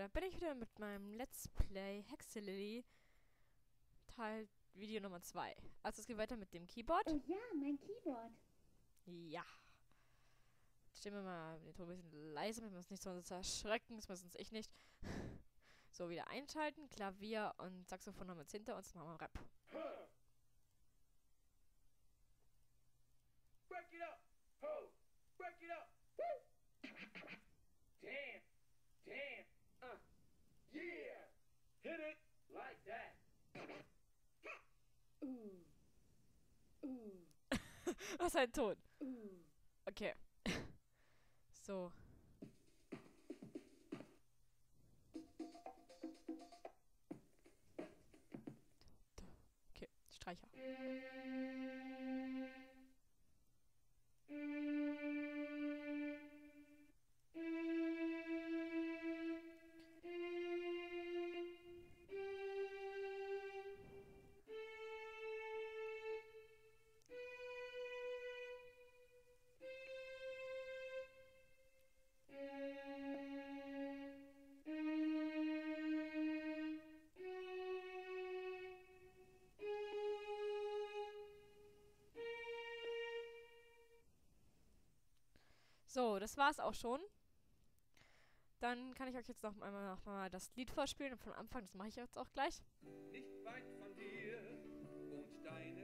da bin ich wieder mit meinem Let's Play Hexelily Teil Video Nummer 2. Also es geht weiter mit dem Keyboard. Oh ja, mein Keyboard. Ja. Stellen wir mal den Ton ein bisschen leiser, damit wir uns nicht so erschrecken, das müssen uns ich nicht. So, wieder einschalten. Klavier und Saxophon haben wir jetzt hinter uns, machen wir Rap. Hit it like that! Was ein Ton. Okay. So. Okay, Streicher. Das war's auch schon. Dann kann ich euch jetzt noch einmal noch mal das Lied vorspielen von Anfang. Das mache ich jetzt auch gleich. Nicht weit von dir wohnt deine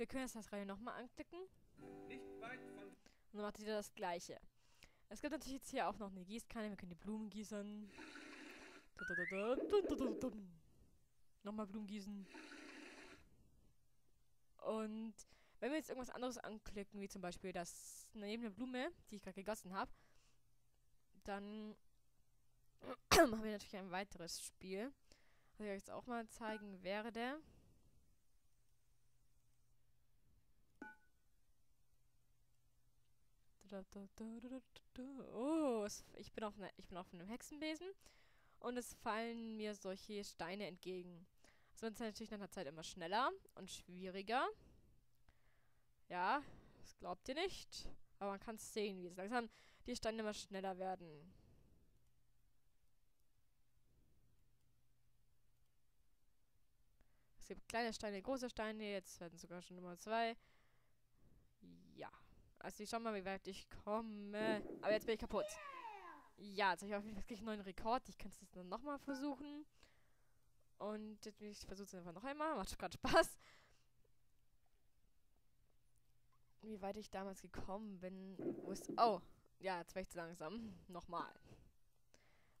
wir können jetzt das Reihe nochmal anklicken. Nicht weit von Und dann macht wieder das gleiche. Es gibt natürlich jetzt hier auch noch eine Gießkanne. Wir können die Blumen gießen. Nochmal Blumen gießen. Und wenn wir jetzt irgendwas anderes anklicken, wie zum Beispiel das neben der Blume, die ich gerade gegossen habe, dann haben wir natürlich ein weiteres Spiel, was ich euch jetzt auch mal zeigen werde. Oh, ich, bin auf ne, ich bin auf einem Hexenbesen und es fallen mir solche Steine entgegen. Es wird natürlich nach einer Zeit immer schneller und schwieriger. Ja, das glaubt ihr nicht. Aber man kann es sehen, wie es langsam die Steine immer schneller werden. Es gibt kleine Steine, große Steine. Jetzt werden sogar schon Nummer zwei. Also ich schau mal, wie weit ich komme. Aber jetzt bin ich kaputt. Ja, jetzt habe ich auf jeden Fall einen neuen Rekord. Ich kann es dann nochmal versuchen. Und jetzt, ich versuche es einfach noch einmal. Macht gerade Spaß. Wie weit ich damals gekommen bin. Wo ist. Oh, ja, jetzt war ich zu langsam. Nochmal.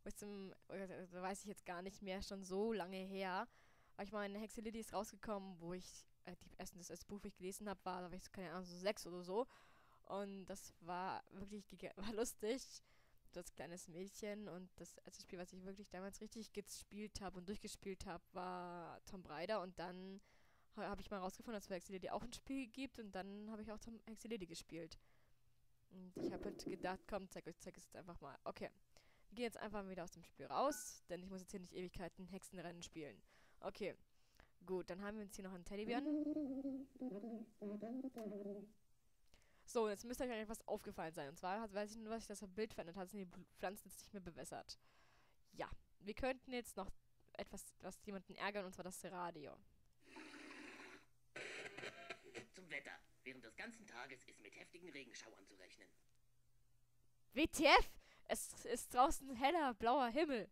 Wo ist zum. Da weiß ich jetzt gar nicht mehr. Schon so lange her. Aber ich meine, Hexe Lily ist rausgekommen, wo ich. Äh, die ersten, das erste Buch, ich gelesen habe, war, da war ich keine Ahnung, so sechs oder so. Und das war wirklich war lustig. Das kleines Mädchen und das erste Spiel, was ich wirklich damals richtig gespielt habe und durchgespielt habe, war Tomb Raider. Und dann ha- habe ich mal rausgefunden, dass es bei Hexe Lady auch ein Spiel gibt und dann habe ich auch Tom Hexe Lady gespielt. Und ich habe halt gedacht, komm, zeig euch, zeig es jetzt einfach mal. Okay. Wir gehen jetzt einfach wieder aus dem Spiel raus, denn ich muss jetzt hier nicht Ewigkeiten Hexenrennen spielen. Okay. Gut, dann haben wir uns hier noch einen Teddybären. So, jetzt müsste euch etwas aufgefallen sein. Und zwar hat, weiß ich nur, was sich das Bild verändert hat, sind die Pflanzen jetzt nicht mehr bewässert. Ja, wir könnten jetzt noch etwas, was jemanden ärgern, und zwar das Radio. Zum Wetter. Während des ganzen Tages ist mit heftigen Regenschauern zu rechnen. WTF! Es ist draußen heller, blauer Himmel.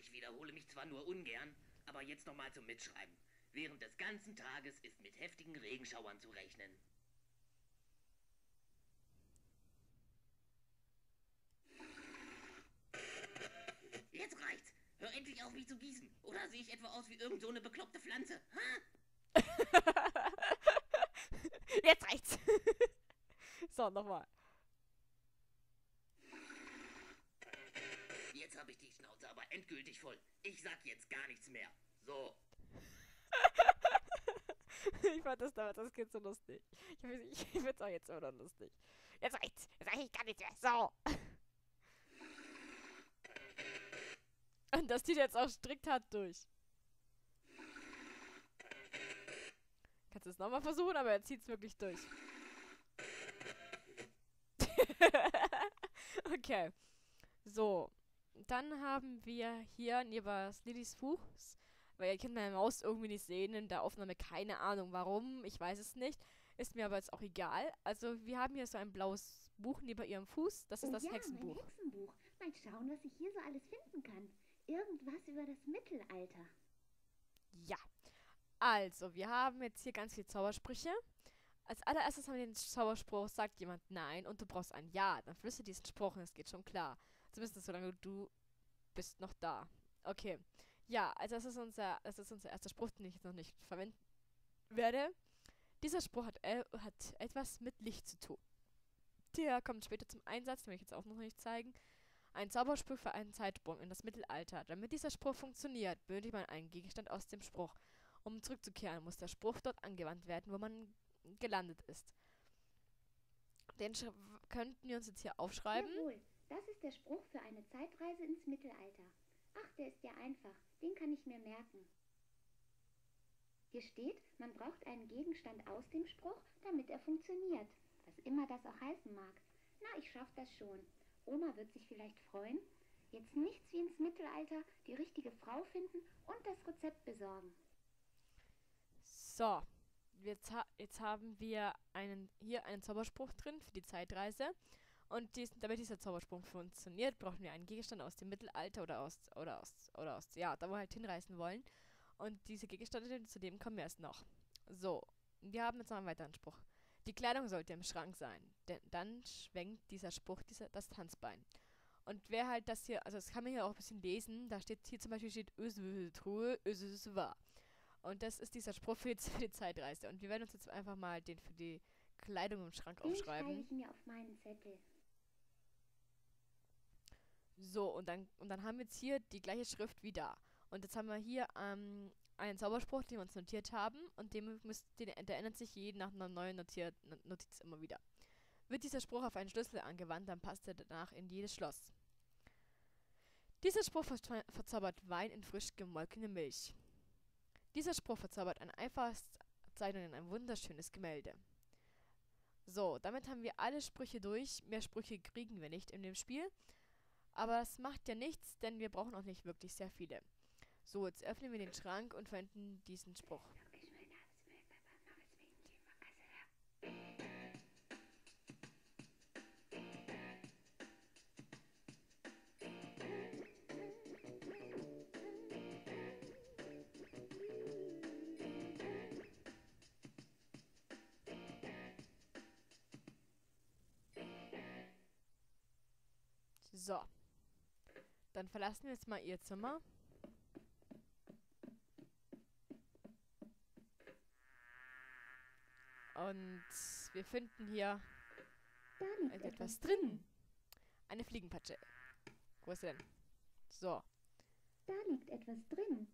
Ich wiederhole mich zwar nur ungern, aber jetzt nochmal zum Mitschreiben. Während des ganzen Tages ist mit heftigen Regenschauern zu rechnen. Jetzt reicht's. Hör endlich auf, mich zu gießen. Oder sehe ich etwa aus wie irgend so eine bekloppte Pflanze? Ha? Jetzt reicht's. so, nochmal. Jetzt habe ich die Schnauze aber endgültig voll. Ich sag jetzt gar nichts mehr. So. Ich fand das damals als Kind so lustig. Ich, nicht, ich find's auch jetzt immer noch lustig. Jetzt reicht's. Jetzt reicht gar nichts mehr. So. Und das zieht jetzt auch strikt hart durch. Kannst du es nochmal versuchen, aber er zieht's wirklich durch. okay. So. Dann haben wir hier neben Lillys Fuß, weil ihr könnt meine Maus irgendwie nicht sehen in der Aufnahme, keine Ahnung warum, ich weiß es nicht. Ist mir aber jetzt auch egal. Also wir haben hier so ein blaues Buch neben ihrem Fuß, das ist oh das ja, Hexenbuch. mein Hexenbuch. Mal schauen, was ich hier so alles finden kann. Irgendwas über das Mittelalter. Ja. Also, wir haben jetzt hier ganz viele Zaubersprüche. Als allererstes haben wir den Zauberspruch, sagt jemand nein und du brauchst ein Ja. Dann flüsse diesen Spruch und es geht schon klar. Zumindest solange du bist noch da. Okay. Ja, also das ist unser, das ist unser erster Spruch, den ich jetzt noch nicht verwenden werde. Dieser Spruch hat, äh, hat etwas mit Licht zu tun. Der kommt später zum Einsatz, den will ich jetzt auch noch nicht zeigen. Ein Zauberspruch für einen Zeitsprung in das Mittelalter. Damit dieser Spruch funktioniert, benötigt man einen Gegenstand aus dem Spruch. Um zurückzukehren, muss der Spruch dort angewandt werden, wo man gelandet ist. Den könnten wir uns jetzt hier aufschreiben. Jawohl, das ist der Spruch für eine Zeitreise ins Mittelalter. Ach, der ist ja einfach. Den kann ich mir merken. Hier steht, man braucht einen Gegenstand aus dem Spruch, damit er funktioniert. Was immer das auch heißen mag. Na, ich schaff das schon. Oma wird sich vielleicht freuen. Jetzt nichts wie ins Mittelalter, die richtige Frau finden und das Rezept besorgen. So, jetzt, ha jetzt haben wir einen, hier einen Zauberspruch drin für die Zeitreise. Und dies, damit dieser Zauberspruch funktioniert, brauchen wir einen Gegenstand aus dem Mittelalter oder aus, oder aus, oder aus, ja, da wo wir halt hinreisen wollen. Und diese Gegenstände, zu dem kommen wir erst noch. So, wir haben jetzt noch einen weiteren Spruch. Die Kleidung sollte im Schrank sein, denn dann schwenkt dieser Spruch dieser, das Tanzbein. Und wer halt das hier, also das kann man hier auch ein bisschen lesen, da steht hier zum Beispiel steht Öse Truhe, Öse war. Und das ist dieser Spruch für die, Zeitreise. Und wir werden uns jetzt einfach mal den für die Kleidung im Schrank Den schreibe aufschreiben. ich mir auf meinen Zettel. So, und dann, und dann haben wir jetzt hier die gleiche Schrift wie da. Und jetzt haben wir hier ähm, einen Zauberspruch, den wir uns notiert haben. Und dem müsst, den, der ändert sich je nach einer neuen Notiert, No- Notiz immer wieder. Wird dieser Spruch auf einen Schlüssel angewandt, dann passt er danach in jedes Schloss. Dieser Spruch verza- verzaubert Wein in frisch gemolkene Milch. Dieser Spruch verzaubert ein einfaches Zeichnung in ein wunderschönes Gemälde. So, damit haben wir alle Sprüche durch. Mehr Sprüche kriegen wir nicht in dem Spiel. Aber das macht ja nichts, denn wir brauchen auch nicht wirklich sehr viele. So, jetzt öffnen wir den Schrank und verwenden diesen Spruch. So. Dann verlassen wir jetzt mal ihr Zimmer. Und wir finden hier liegt etwas drin. Eine Fliegenpatsche. Wo ist sie denn? So. Da liegt etwas drin.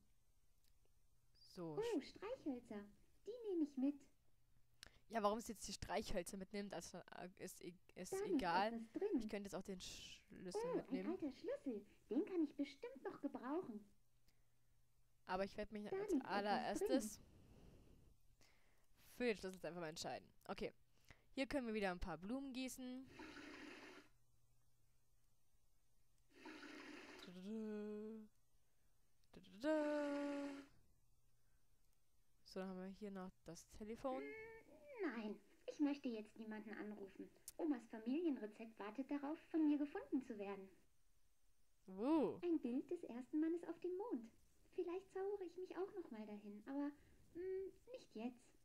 So. Oh, Streichhölzer. Die nehme ich mit. Ja, warum sie jetzt die Streichhölzer mitnimmt, also, ist, e- ist egal. drin. Ich könnte jetzt auch den Schlüssel Oh, ein mitnehmen. alter Schlüssel. Den kann ich bestimmt noch gebrauchen. Aber ich werde mich Da als allererstes für den Schlüssel einfach mal entscheiden. Okay. Hier können wir wieder ein paar Blumen gießen. So, dann haben wir hier noch das Telefon. Nein, ich möchte jetzt niemanden anrufen. Omas Familienrezept wartet darauf, von mir gefunden zu werden. Uh, Ein Bild des ersten Mannes auf dem Mond. vielleicht zaubere ich mich auch noch mal dahin, aber mh, nicht jetzt.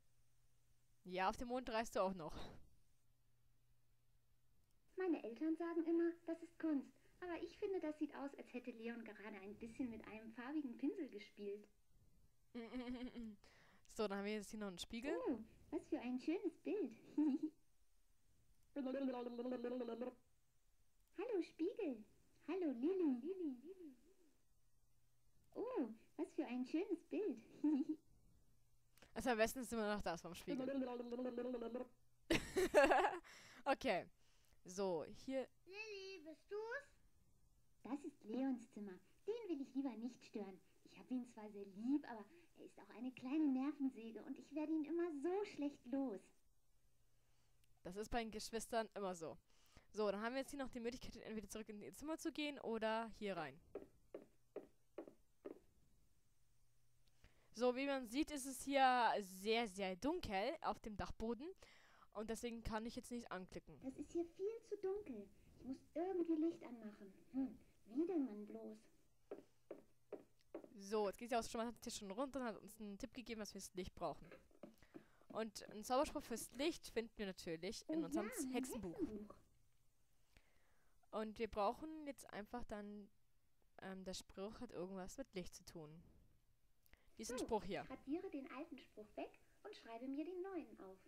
Ja, auf dem Mond reist du auch noch. Meine Eltern sagen immer, das ist Kunst, aber ich finde, das sieht aus, als hätte Leon gerade ein bisschen mit einem farbigen Pinsel gespielt. So, dann haben wir jetzt hier noch einen Spiegel. Oh, was für ein schönes Bild. Hallo Spiegel. Hallo Lilly. Oh, was für ein schönes Bild. Also am besten ist immer noch das vom Spiegel. okay. So, hier. Lilly, bist du's? Das ist Leons Zimmer. Den will ich lieber nicht stören. Ich habe ihn zwar sehr lieb, aber er ist auch eine kleine Nervensäge und ich werde ihn immer so schlecht los. Das ist bei den Geschwistern immer so. So, dann haben wir jetzt hier noch die Möglichkeit, entweder zurück in ihr Zimmer zu gehen oder hier rein. So, wie man sieht, ist es hier sehr, sehr dunkel auf dem Dachboden. Und deswegen kann ich jetzt nicht anklicken. Das ist hier viel zu dunkel. Ich muss irgendwie Licht anmachen. Hm, wie denn man bloß? So, jetzt geht sie auch schon mal hier schon runter und hat uns einen Tipp gegeben, was wir fürs Licht brauchen. Und einen Zauberspruch fürs Licht finden wir natürlich in Oh unserem ja, Hexenbuch. Hexenbuch. Und wir brauchen jetzt einfach dann, ähm, der Spruch hat irgendwas mit Licht zu tun. Diesen So, Spruch hier. Radiere den alten Spruch weg und schreibe mir den neuen auf.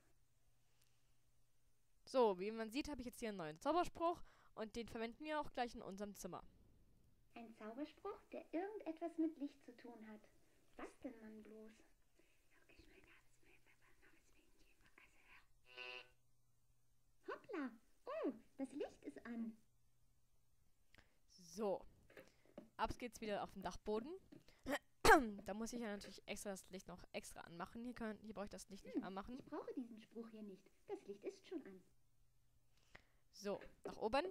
So, wie man sieht, habe ich jetzt hier einen neuen Zauberspruch und den verwenden wir auch gleich in unserem Zimmer. Ein Zauberspruch, der irgendetwas mit Licht zu tun hat. Was denn man bloß? Hoppla! Oh, das Licht ist an. So. Ab geht's wieder auf den Dachboden. da muss ich ja natürlich extra das Licht noch extra anmachen. Hier, kann, hier brauche ich das Licht nicht Hm, anmachen. Ich brauche diesen Spruch hier nicht. Das Licht ist schon an. So, nach oben.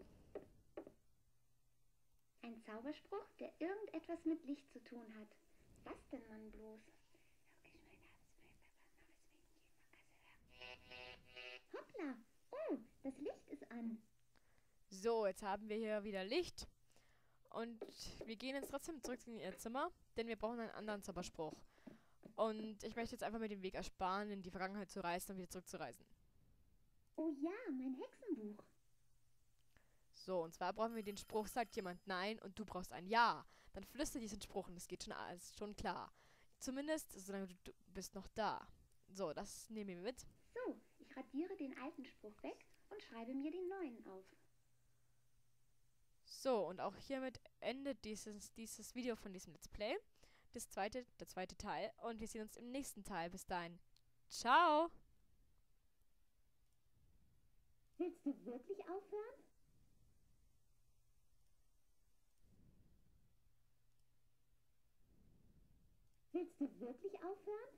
Ein Zauberspruch, der irgendetwas mit Licht zu tun hat. Was denn man bloß? Hoppla! Oh, das Licht ist an. So, jetzt haben wir hier wieder Licht. Und wir gehen jetzt trotzdem zurück in ihr Zimmer, denn wir brauchen einen anderen Zauberspruch. Und ich möchte jetzt einfach mir den Weg ersparen, in die Vergangenheit zu reisen und wieder zurückzureisen. Oh ja, mein Hexenbuch. So, und zwar brauchen wir den Spruch, sagt jemand Nein und du brauchst ein Ja. Dann flüster diesen Spruch und es geht schon alles schon klar. Zumindest, solange du, du bist noch da. So, das nehmen wir mit. So, ich radiere den alten Spruch weg und schreibe mir den neuen auf. So, und auch hiermit endet dieses, dieses Video von diesem Let's Play. Das zweite, der zweite Teil. Und wir sehen uns im nächsten Teil. Bis dahin. Ciao! Willst du wirklich aufhören? Willst du wirklich aufhören?